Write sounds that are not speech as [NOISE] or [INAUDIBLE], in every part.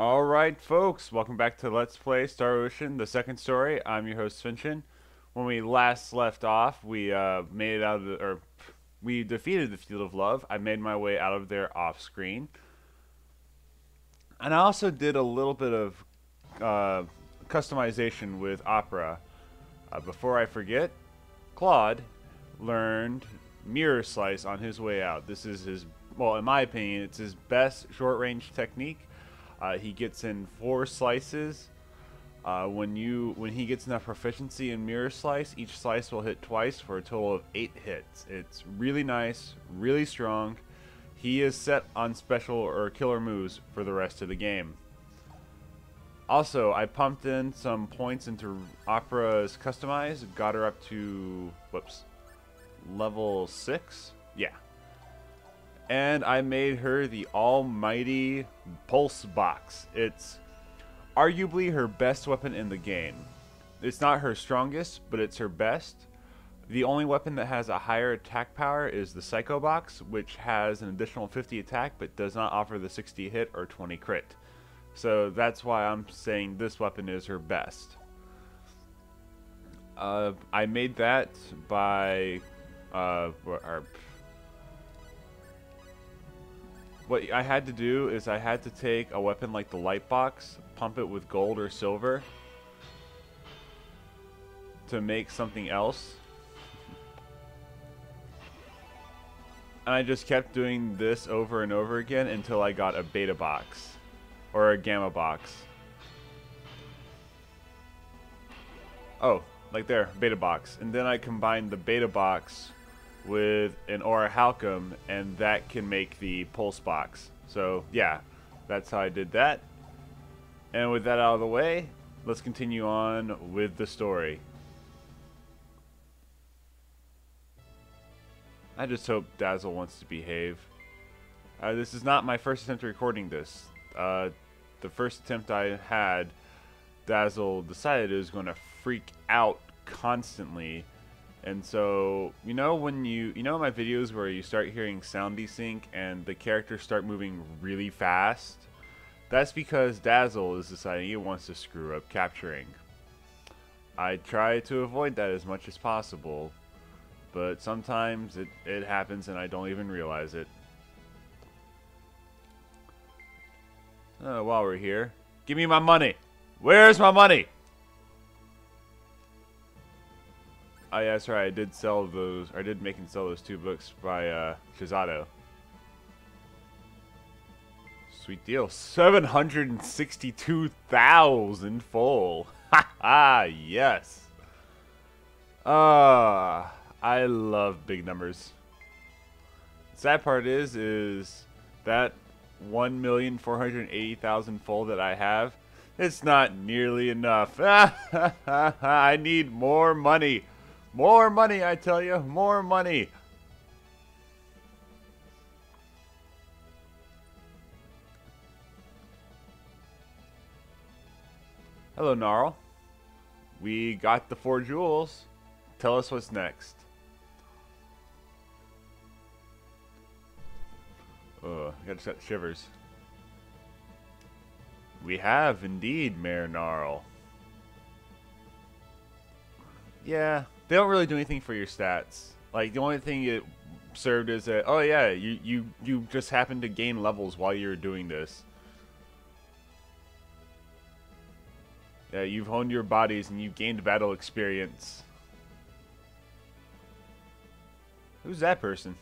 Alright, folks, welcome back to Let's Play Star Ocean, the second story. I'm your host, Svenchen. When we last left off, we uh, made it out of the, or we defeated the Field of Love. I made my way out of there off screen. And I also did a little bit of uh, customization with Opera. Uh, before I forget, Claude learned Mirror Slice on his way out. This is his, well, in my opinion, it's his best short range technique. Uh, he gets in four slices. Uh, when you when he gets enough proficiency in mirror slice, each slice will hit twice for a total of eight hits. It's really nice, really strong. He is set on special or killer moves for the rest of the game. Also, I pumped in some points into Opera's Customize, got her up to, whoops, level 6? Yeah. And I made her the almighty Pulse Box. It's arguably her best weapon in the game. It's not her strongest, but it's her best. The only weapon that has a higher attack power is the Psycho Box, which has an additional 50 attack but does not offer the 60 hit or 20 crit. So that's why I'm saying this weapon is her best. Uh, I made that by uh, or, what I had to do is I had to take a weapon like the light box, pump it with gold or silver to make something else. And I just kept doing this over and over again until I got a beta box or a gamma box. Oh, like there, beta box. And then I combined the beta box with an Orichalcum, and that can make the pulse box. So yeah, that's how I did that. And with that out of the way, let's continue on with the story. I just hope Dazzle wants to behave. Uh, this is not my first attempt at recording this. Uh, the first attempt I had, Dazzle decided it was going to freak out constantly and so, you know when you, you know my videos where you start hearing sound desync and the characters start moving really fast? That's because Dazzle is deciding he wants to screw up capturing. I try to avoid that as much as possible, but sometimes it, it happens and I don't even realize it. Uh, while we're here, give me my money! Where's my money? Oh yeah, right. I did sell those. I did make and sell those two books by uh, Chisato. Sweet deal. Seven hundred and sixty-two thousand full. [LAUGHS] Ha ha! Yes. Ah, uh, I love big numbers. The sad part is, is that one million four hundred eighty thousand full that I have. It's not nearly enough. [LAUGHS] I need more money. More money, I tell you. More money. Hello, Narl. We got the four jewels. Tell us what's next. Ugh, I got shivers. We have indeed, Mayor Narl. Yeah, they don't really do anything for your stats. Like the only thing it served is that oh yeah, you you you just happen to gain levels while you're doing this. Yeah, you've honed your bodies and you've gained battle experience. Who's that person?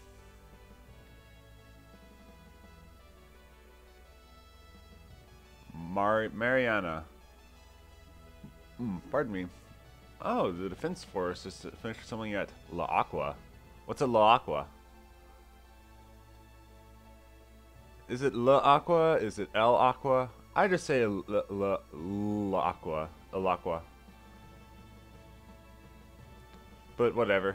Mar Mariana. Mm, pardon me. Oh, the defense force is to finish something at La Aqua. What's a La Aqua? Is it La Aqua? Is it El Aqua? I just say La, La, La Aqua. El Aqua. But whatever.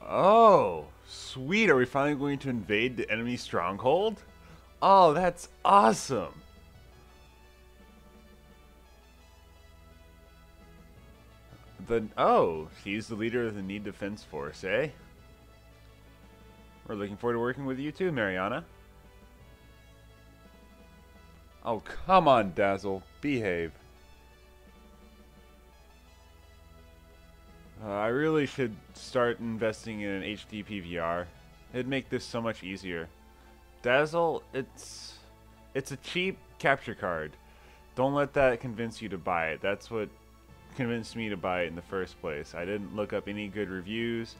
Oh, sweet. Are we finally going to invade the enemy stronghold? Oh, that's awesome. The oh, he's the leader of the Nede Defense Force, eh? We're looking forward to working with you too, Mariana. Oh, come on, Dazzle. Behave. Uh, I really should start investing in an HD PVR. It'd make this so much easier. Dazzle, it's it's a cheap capture card. Don't let that convince you to buy it. That's what convinced me to buy it in the first place. I didn't look up any good reviews,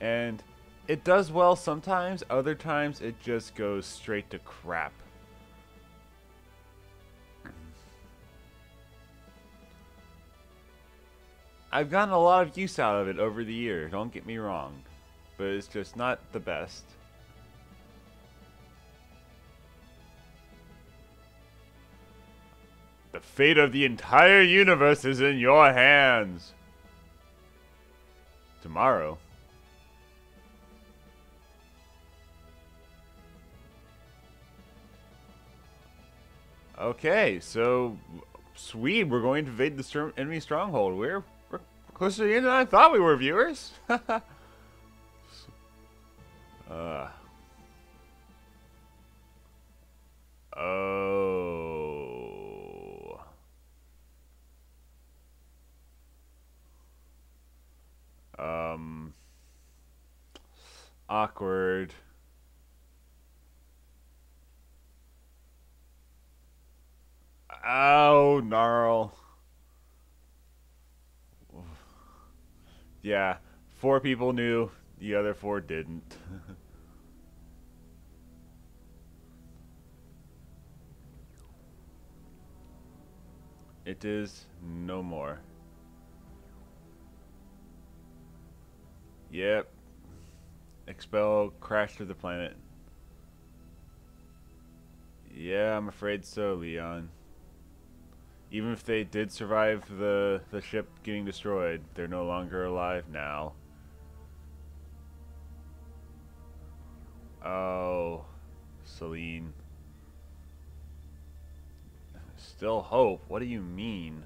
and it does well sometimes. Other times, it just goes straight to crap. I've gotten a lot of use out of it over the year, don't get me wrong. But it's just not the best. The fate of the entire universe is in your hands. Tomorrow. Okay, so sweet, we're going to invade the enemy stronghold. We're Closer to the end than I thought we were, viewers. [LAUGHS] uh. Oh. Um. Awkward. Oh, Narl. Yeah, four people knew, the other four didn't. [LAUGHS] it is no more. Yep. Expel crashed to the planet. Yeah, I'm afraid so, Leon. Even if they did survive the, the ship getting destroyed, they're no longer alive now. Oh, Celine. Still hope? What do you mean?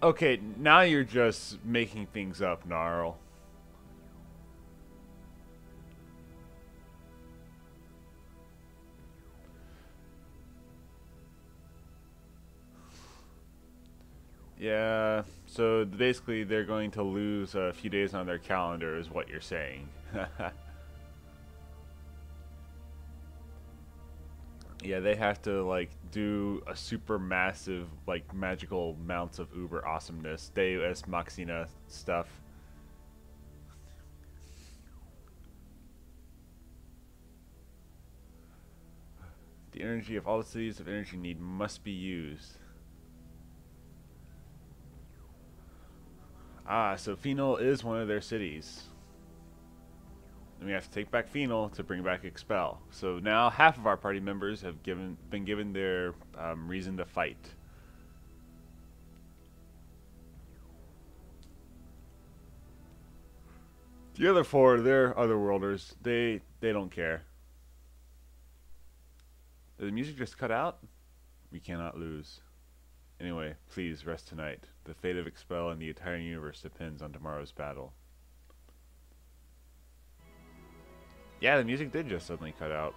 Okay, now you're just making things up, Narl. Yeah, so basically they're going to lose a few days on their calendar is what you're saying. [LAUGHS] yeah, they have to like do a super massive like magical amounts of uber awesomeness, Deus Machina stuff. The energy of all the cities of Energy Nede must be used. Ah, so Phenol is one of their cities. And we have to take back Phenol to bring back Expel. So now half of our party members have given been given their um, reason to fight. The other four, they're otherworlders. They they don't care. Did the music just cut out? We cannot lose. Anyway, please rest tonight. The fate of Expel and the entire universe depends on tomorrow's battle. Yeah, the music did just suddenly cut out.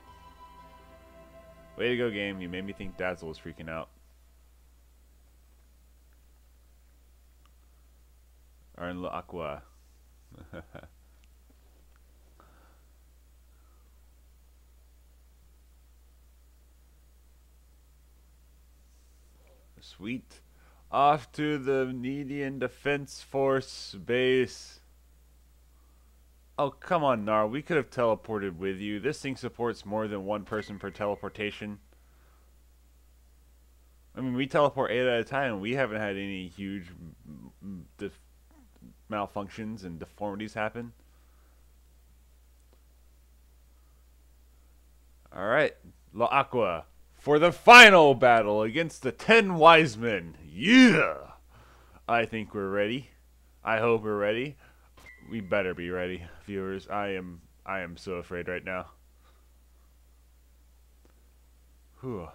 Way to go, game. You made me think Dazzle was freaking out. Or in La Aqua. [LAUGHS] Sweet. Off to the Nedian Defense Force base. Oh, come on, Nar. We could have teleported with you. This thing supports more than one person per teleportation. I mean, we teleport eight at a time, and we haven't had any huge malfunctions and deformities happen. Alright, La Aqua for the final battle against the Ten Wise Men. Yeah! I think we're ready. I hope we're ready. We better be ready, viewers. I am I am so afraid right now. Whew.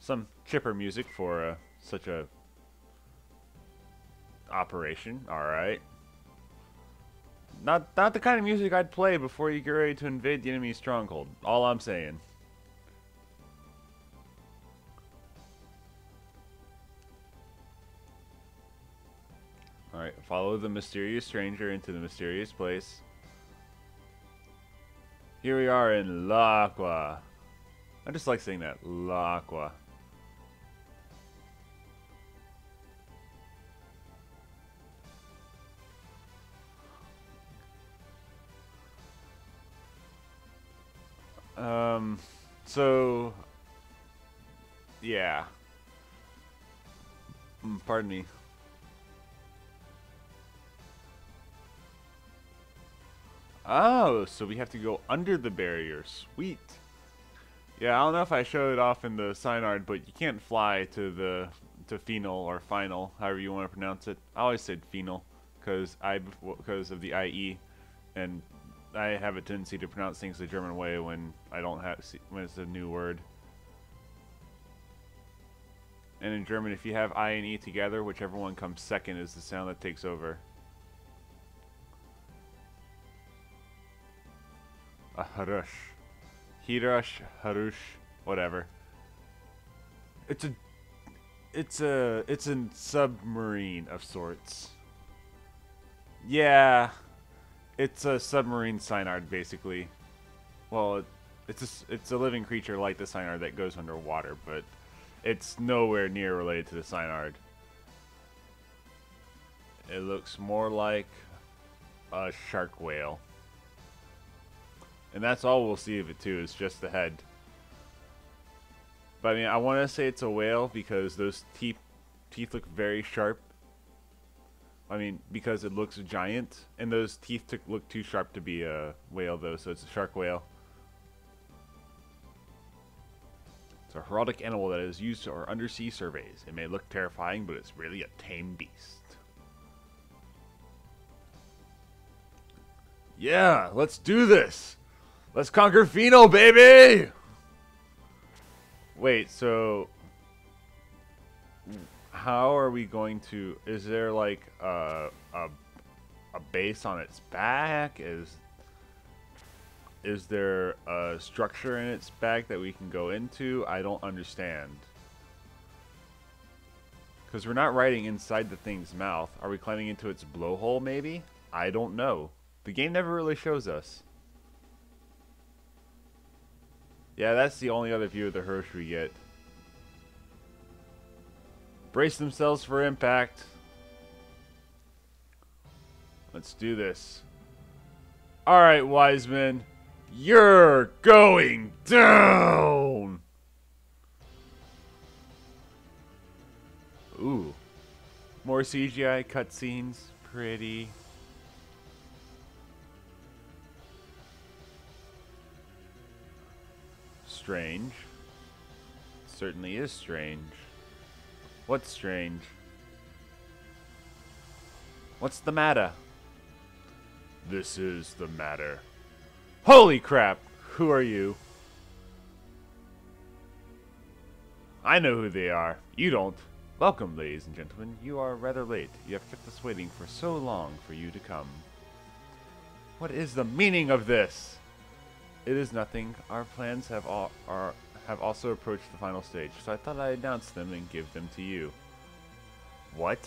Some chipper music for uh, such a operation. All right. Not not the kind of music I'd play before you get ready to invade the enemy stronghold. All I'm saying. Alright, follow the mysterious stranger into the mysterious place. Here we are in L'Aqua. I just like saying that, L'Aqua. Um, so, yeah. Mm, pardon me. Oh, so we have to go under the barrier. Sweet. Yeah, I don't know if I showed it off in the sign art, but you can't fly to the to phenol or final, however you want to pronounce it. I always said phenol because I because of the IE, and I have a tendency to pronounce things the German way when I don't have when it's a new word. And in German, if you have I and E together, whichever one comes second is the sound that takes over. A harush. Hirush, harush, whatever. It's a it's a it's a submarine of sorts. Yeah, it's a submarine cynard, basically. Well, it, it's a, it's a living creature like the cynard that goes underwater, but it's nowhere near related to the cynard. It looks more like a shark whale. And that's all we'll see of it too, is just the head. But I mean, I want to say it's a whale because those teeth teeth look very sharp. I mean, because it looks giant, and those teeth took, look too sharp to be a whale, though, so it's a shark whale. It's a heraldic animal that is used for undersea surveys. It may look terrifying, but it's really a tame beast. Yeah, let's do this! Let's conquer Fino, baby! Wait, so... How are we going to... Is there, like, a, a, a base on its back? Is... Is there a structure in its back that we can go into? I don't understand. Because we're not riding inside the thing's mouth. Are we climbing into its blowhole, maybe? I don't know. The game never really shows us. Yeah, that's the only other view of the Hirsch we get. Brace themselves for impact. Let's do this. Alright, Wiseman. You're going down! Ooh. More CGI cutscenes. Pretty. Strange. Certainly is strange. What's strange? What's the matter? This is the matter. Holy crap! Who are you? I know who they are. You don't. Welcome, ladies and gentlemen. You are rather late. You have kept us waiting for so long for you to come. What is the meaning of this? It is nothing. Our plans have all are have also approached the final stage, so I thought I'd announce them and give them to you. What?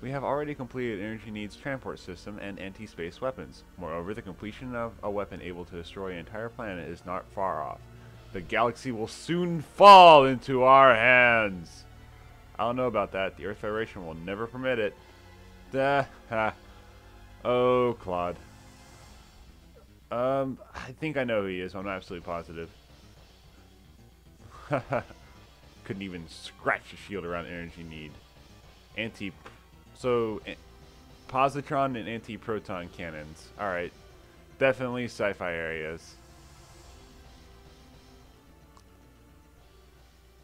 We have already completed Energy Nede's transport system and anti-space weapons. Moreover, the completion of a weapon able to destroy an entire planet is not far off. The galaxy will soon fall into our hands. I don't know about that. The Earth Federation will never permit it. Duh. [LAUGHS] Ha. Oh, Claude. Um, I think I know who he is. I'm absolutely positive. [LAUGHS] Couldn't even scratch the shield around Energy Nede. Anti... So, positron and anti-proton cannons. Alright. Definitely sci-fi areas.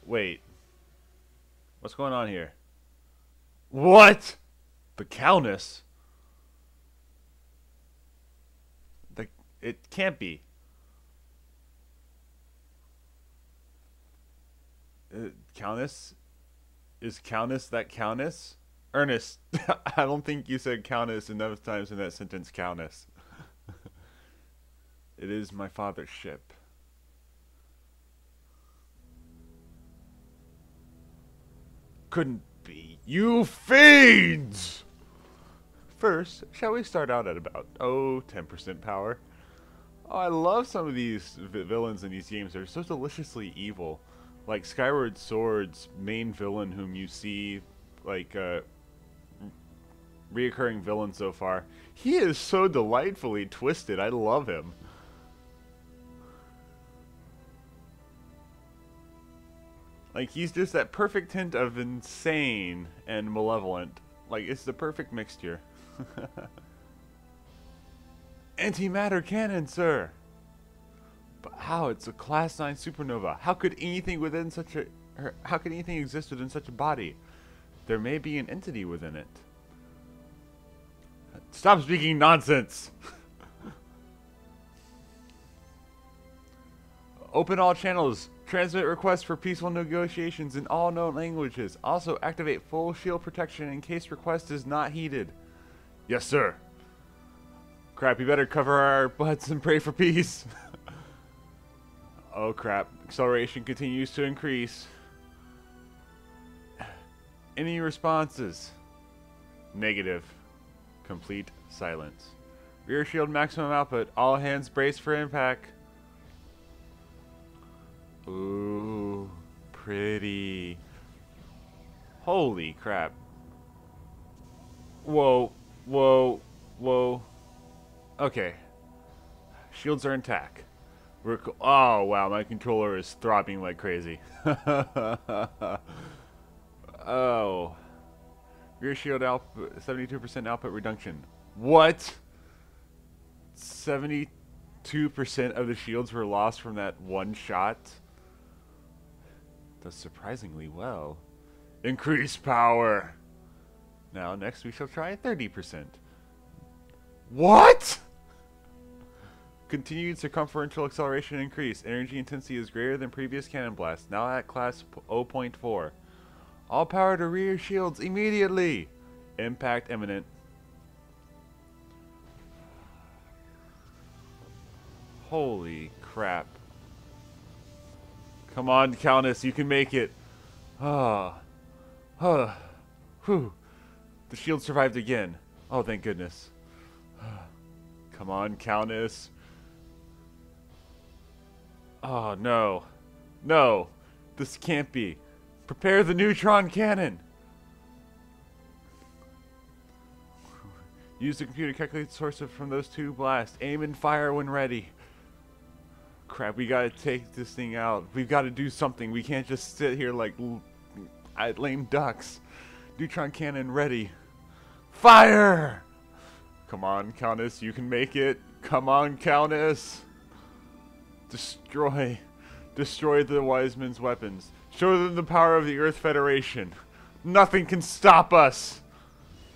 Wait. What's going on here? What? The Countess? It can't be. Uh, Countess? Is Countess that Countess? Ernest, [LAUGHS] I don't think you said countess enough times in that sentence, countess. [LAUGHS] it is my father's ship. Couldn't be. You fiends! First, shall we start out at about, oh, 10% power? Oh, I love some of these villains in these games. They're so deliciously evil. Like Skyward Sword's main villain, whom you see, like, uh, reoccurring villain so far. He is so delightfully twisted. I love him. Like, he's just that perfect hint of insane and malevolent. Like, it's the perfect mixture. [LAUGHS] Antimatter cannon, sir! But how? It's a class 9 supernova. How could anything within such a... Er, how could anything exist within such a body? There may be an entity within it. Stop speaking nonsense! [LAUGHS] Open all channels. Transmit requests for peaceful negotiations in all known languages. Also, activate full shield protection in case request is not heeded. Yes, sir. Crap, we better cover our butts and pray for peace. [LAUGHS] oh, crap. Acceleration continues to increase. Any responses? Negative. Complete silence. Rear shield maximum output. All hands brace for impact. Ooh, pretty. Holy crap. Whoa, whoa, whoa. Okay. Shields are intact. We're oh, wow, my controller is throbbing like crazy. [LAUGHS] oh. Rear shield output, 72% output reduction. What? 72% of the shields were lost from that one shot? Does surprisingly well. Increase power! Now, next we shall try 30%. What?! Continued circumferential acceleration increase. Energy intensity is greater than previous cannon blast. Now at class 0.4. All power to rear shields immediately! Impact imminent. Holy crap. Come on, Countess, you can make it. Ah. Huh. Whew. The shield survived again. Oh, thank goodness. Come on, Countess. Oh, no. No. This can't be. Prepare the neutron cannon. Use the computer to calculate the source from those two blasts. Aim and fire when ready crap, we gotta take this thing out. We've gotta do something. We can't just sit here like lame ducks. Neutron cannon ready. Fire! Come on, Countess, you can make it. Come on, Countess. Destroy. Destroy the Wiseman's weapons. Show them the power of the Earth Federation. Nothing can stop us.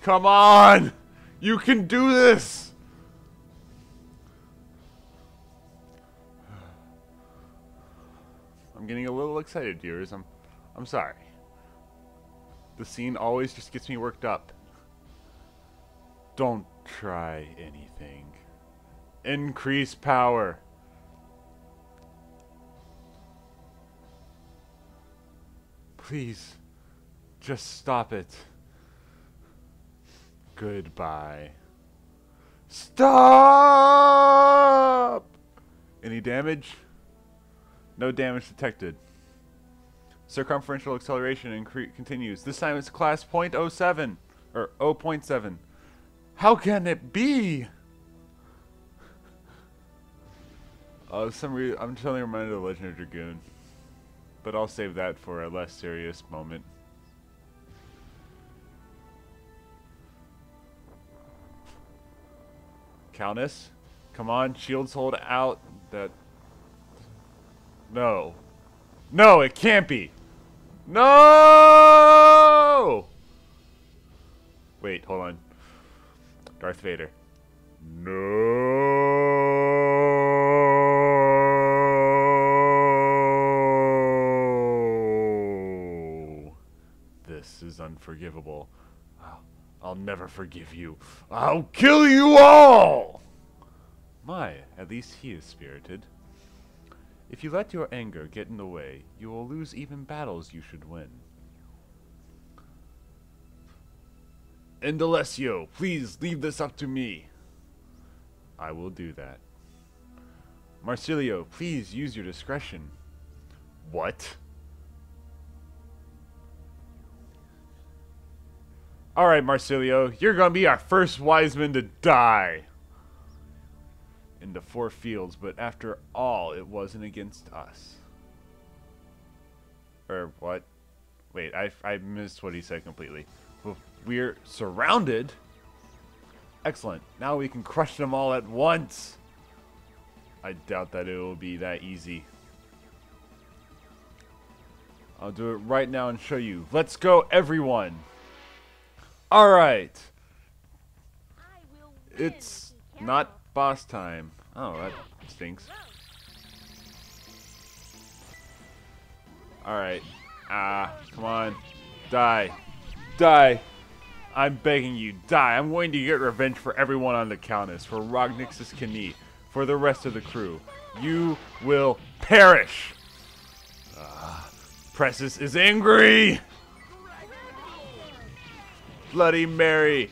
Come on! You can do this! [SIGHS] I'm getting a little excited, viewers. I'm, I'm sorry. The scene always just gets me worked up. Don't try anything. Increase power. Please, just stop it. Goodbye. Stop! Any damage? No damage detected. Circumferential acceleration continues. This time it's class 0.07 or 0.7. How can it be? Uh, some re I'm totally reminded of Legend of Dragoon, but I'll save that for a less serious moment. Countess, come on, shields hold out. That no. No, it can't be. No! Wait, hold on. Darth Vader. No. This is unforgivable. I'll never forgive you. I'll kill you all! My, at least he is spirited. If you let your anger get in the way, you will lose even battles you should win. Indalecio, please leave this up to me. I will do that. Marsilio, please use your discretion. What? Alright, Marsilio, you're gonna be our first wiseman to die in the four fields, but after all, it wasn't against us. Or what? Wait, I, I missed what he said completely. We're surrounded? Excellent. Now we can crush them all at once. I doubt that it will be that easy. I'll do it right now and show you. Let's go, everyone! Alright. It's not boss time. Oh, that stinks. Alright. Ah, come on. Die. Die. I'm begging you, die. I'm going to get revenge for everyone on the Countess, for Rognix's Knie, for the rest of the crew. You will perish. Uh, Precis is angry. Bloody Mary.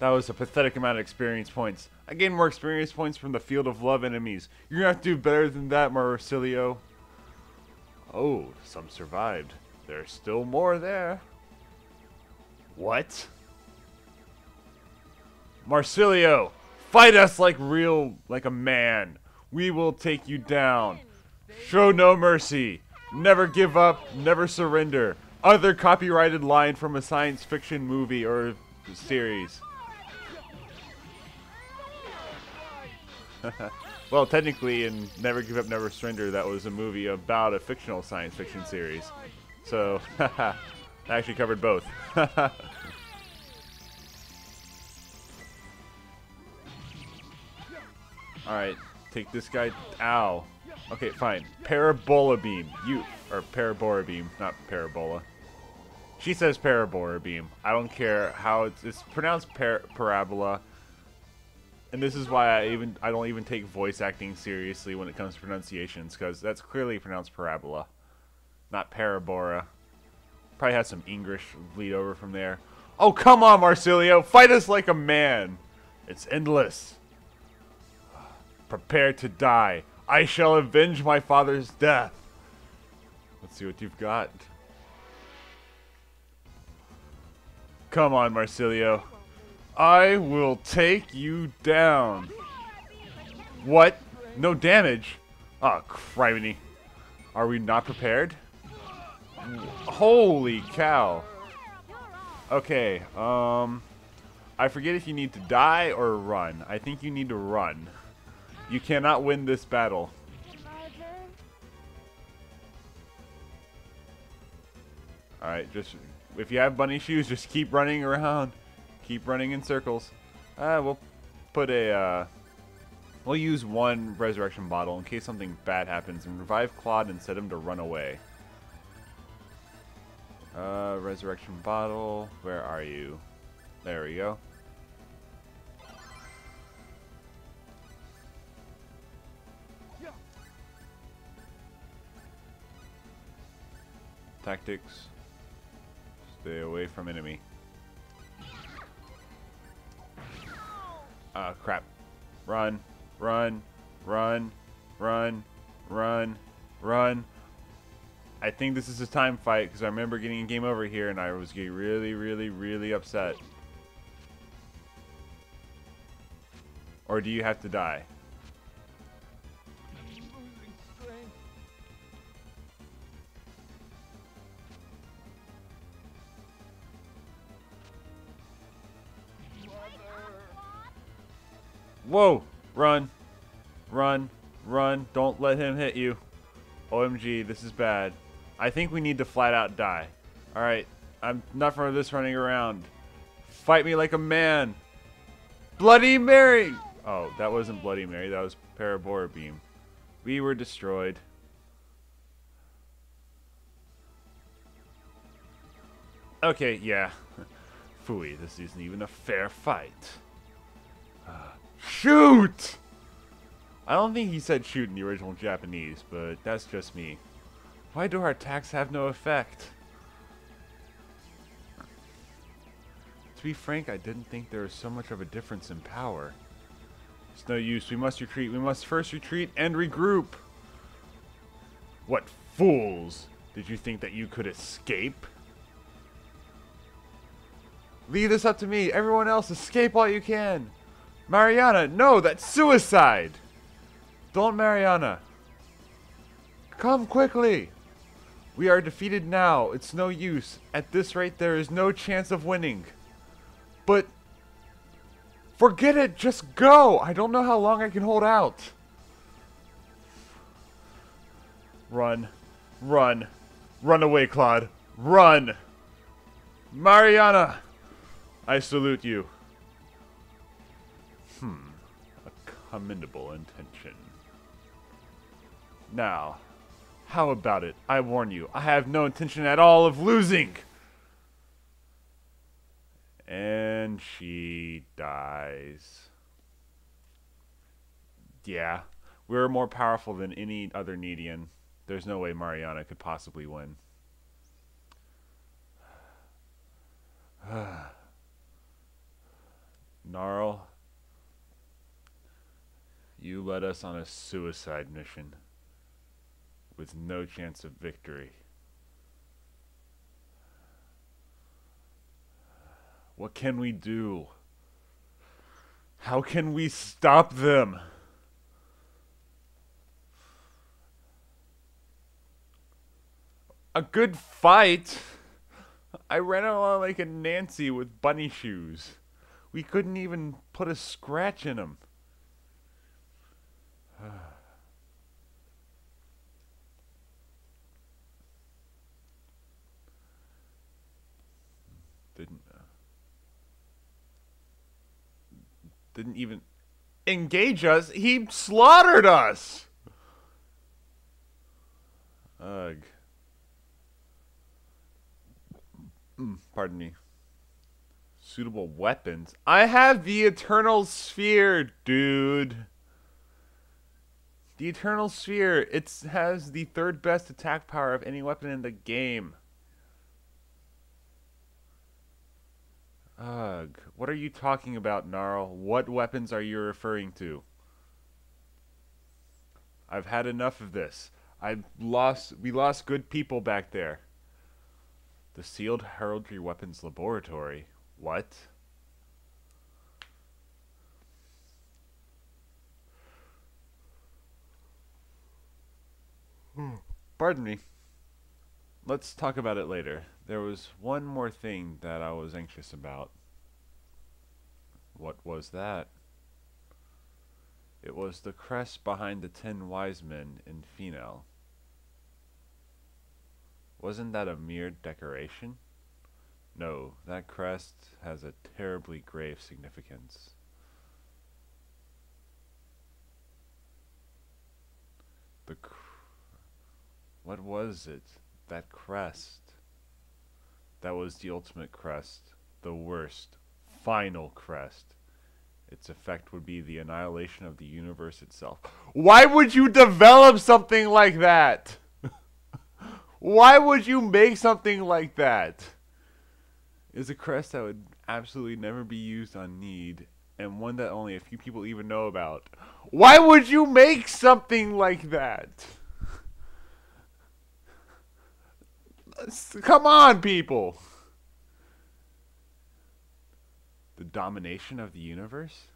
That was a pathetic amount of experience points. I gained more experience points from the field of love enemies. You're gonna have to do better than that, Marsilio. Oh, some survived. There's still more there. What? Marsilio, fight us like real, like a man. We will take you down. Show no mercy. Never give up, never surrender. Other copyrighted line from a science fiction movie or series. [LAUGHS] well, technically, in Never Give Up, Never Surrender, that was a movie about a fictional science fiction series. So, [LAUGHS] I actually covered both. [LAUGHS] Alright, take this guy. Ow. Okay, fine. Parabola beam. You or parabora beam, not parabola. She says parabora beam. I don't care how it's, it's pronounced par parabola. And this is why I even I don't even take voice acting seriously when it comes to pronunciations because that's clearly pronounced parabola, not parabora. Probably has some English bleed over from there. Oh come on, Marsilio, fight us like a man. It's endless. Prepare to die. I shall avenge my father's death. Let's see what you've got. Come on, Marsilio. I will take you down. What? No damage? Oh, criminy. Are we not prepared? Holy cow. Okay, um... I forget if you need to die or run. I think you need to run. You cannot win this battle. Alright, just... If you have bunny shoes, just keep running around. Keep running in circles. Uh, we'll put a... Uh, we'll use one resurrection bottle in case something bad happens and revive Claude and set him to run away. Uh, resurrection bottle. Where are you? There we go. Tactics. Stay away from enemy. Ah, uh, crap. Run, run, run, run, run, run. I think this is a time fight because I remember getting a game over here and I was getting really, really, really upset. Or do you have to die? Whoa! Run. Run. Run. Don't let him hit you. OMG, this is bad. I think we need to flat out die. Alright. I'm not for this running around. Fight me like a man. Bloody Mary! Oh, that wasn't Bloody Mary. That was Parabora Beam. We were destroyed. Okay, yeah. [LAUGHS] Fooey, this isn't even a fair fight. Uh, shoot! I don't think he said shoot in the original Japanese, but that's just me. Why do our attacks have no effect? To be frank, I didn't think there was so much of a difference in power. It's no use. We must retreat. We must first retreat and regroup. What fools! Did you think that you could escape? Leave this up to me. Everyone else, escape while you can. Mariana, no, that's suicide. Don't, Mariana. Come quickly. We are defeated now. It's no use. At this rate, there is no chance of winning. But forget it. Just go. I don't know how long I can hold out. Run. Run. Run away, Claude. Run. Mariana. I salute you. Hmm. A commendable intention. Now, how about it? I warn you, I have no intention at all of losing. And she dies. Yeah, we're more powerful than any other Nedian. There's no way Mariana could possibly win. [SIGHS] Narl, you led us on a suicide mission with no chance of victory. What can we do? How can we stop them? A good fight? I ran along like a Nancy with bunny shoes. We couldn't even put a scratch in them. [SIGHS] didn't uh, didn't even engage us. He slaughtered us. Ugh. Mm, pardon me. Suitable weapons. I have the Eternal Sphere, dude. The Eternal Sphere. It has the third best attack power of any weapon in the game. Ugh. What are you talking about, Narl? What weapons are you referring to? I've had enough of this. I lost we lost good people back there. The sealed heraldry weapons laboratory. What? Pardon me. Let's talk about it later. There was one more thing that I was anxious about. What was that? It was the crest behind the ten wise men in Phenel. Wasn't that a mere decoration? No, that crest has a terribly grave significance. The what was it? That crest. That was the ultimate crest, the worst, final crest. Its effect would be the annihilation of the universe itself. Why would you develop something like that? [LAUGHS] Why would you make something like that? is a crest that would absolutely never be used on Nede and one that only a few people even know about. Why would you make something like that? Come on, people. The domination of the universe?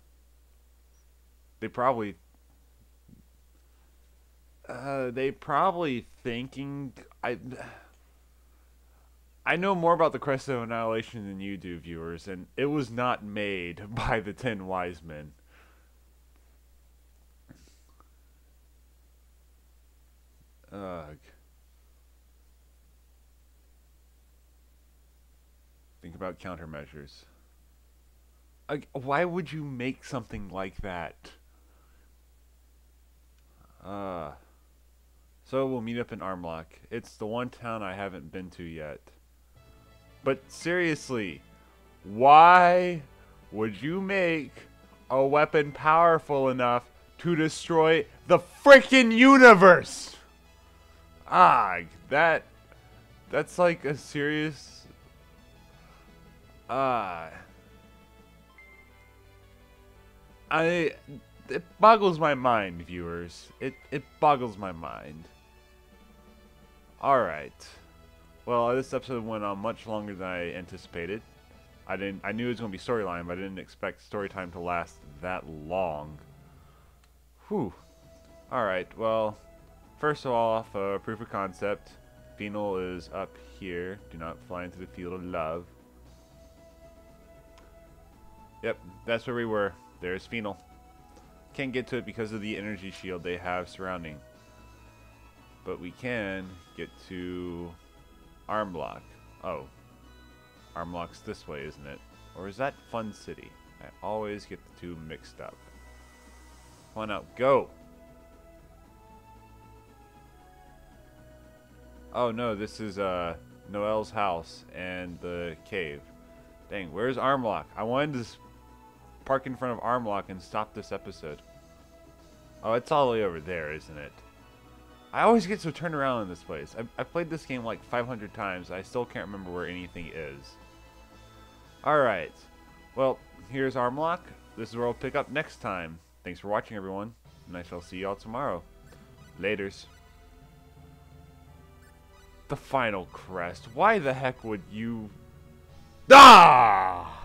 They probably uh, they probably thinking I I know more about the Crest of Annihilation than you do, viewers, and it was not made [LAUGHS] by the Ten Wise Men. Ugh. Think about countermeasures. Like, why would you make something like that? Uh, so we'll meet up in Armlock. It's the one town I haven't been to yet. But seriously, why would you make a weapon powerful enough to destroy the freaking universe? Ah, that that's like a serious uh, I it boggles my mind, viewers. It it boggles my mind. All right. Well, this episode went on much longer than I anticipated. I didn't. I knew it was going to be storyline, but I didn't expect story time to last that long. Whew. All right. Well, first of all, off uh, proof of concept. Fienal is up here. Do not fly into the field of love. Yep, that's where we were. There's Fienal. Can't get to it because of the energy shield they have surrounding. But we can get to Armlock. Oh. Armlock's this way, isn't it? Or is that Fun City? I always get the two mixed up. Come on out, go! Oh no, this is uh, Noel's house and the cave. Dang, where's Armlock? I wanted to park in front of Armlock and stop this episode. Oh, it's all the way over there, isn't it? I always get so turned around in this place. I've, I've played this game like 500 times. I still can't remember where anything is. Alright. Well, here's Armlock. This is where I'll pick up next time. Thanks for watching, everyone. And I shall see y'all tomorrow. Laters. The final crest. Why the heck would you... Ah!